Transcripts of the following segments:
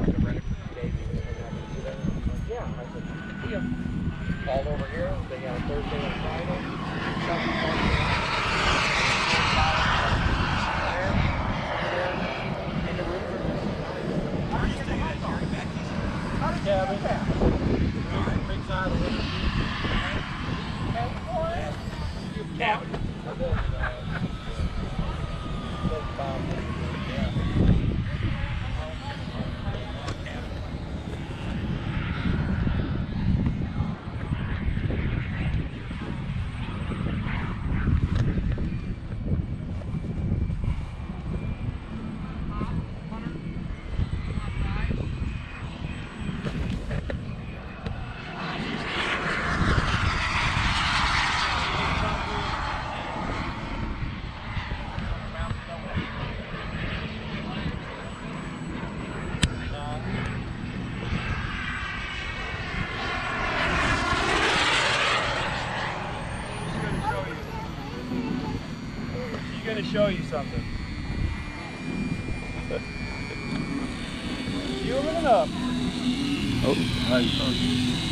out to rent it for yeah. I said, see ya. Called over here. They got a Thursday show you something. Fueling up. Oh, hi.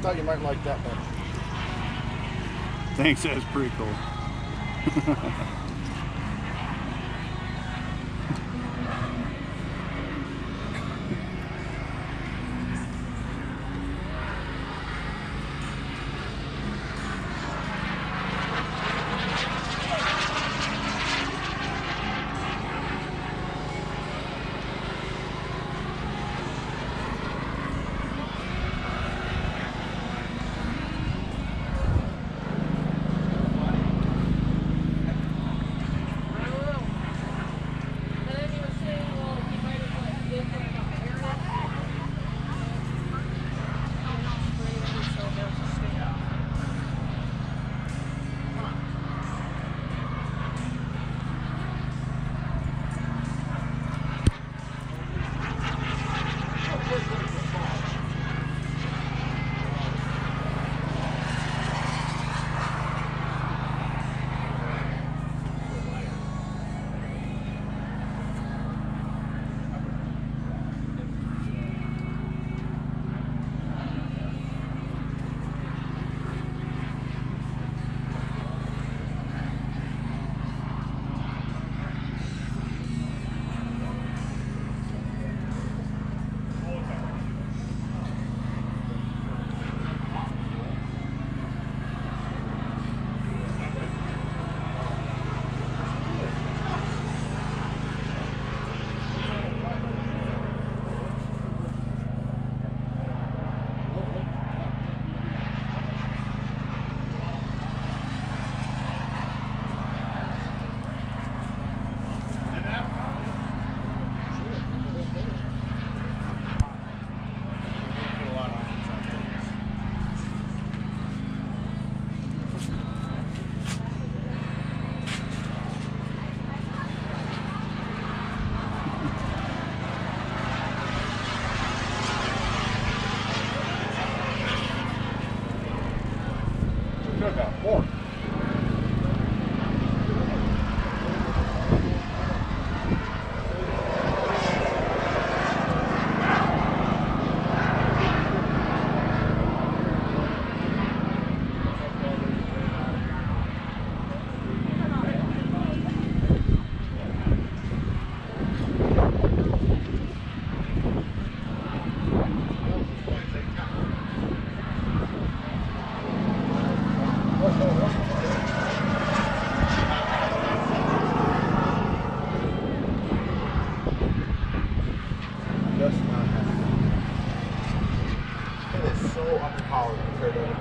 Thought you might like that one. Thanks, that's pretty cool.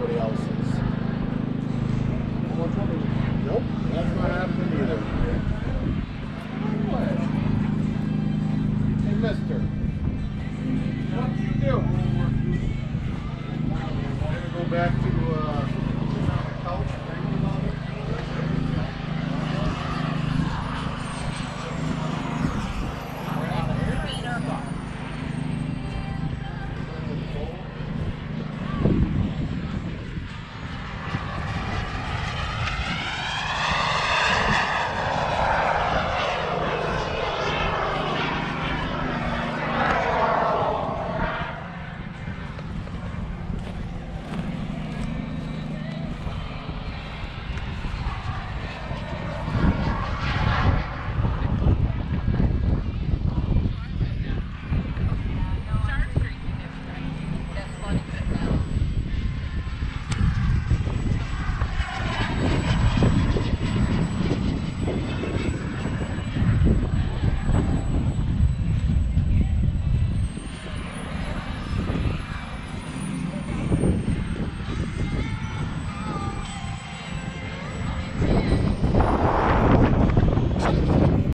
else's. Nope, that's not happening either.